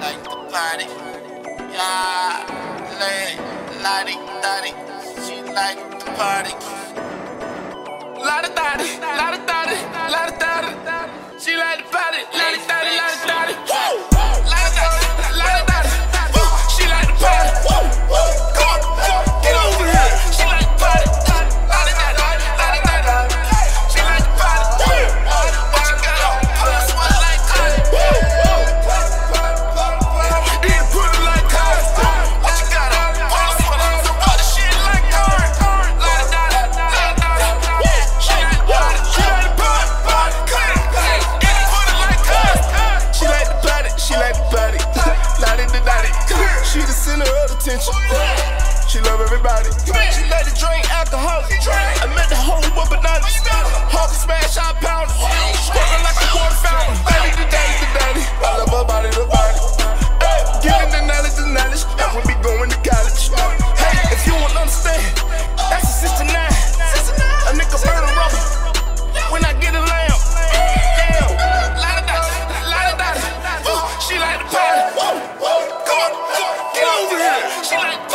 like the party. Yeah, lay, lottie, dottie. She like the party. Lotta dottie, lotta dottie. She like attention. She love everybody. She like to drink alcohol. I met the whole world but now She like.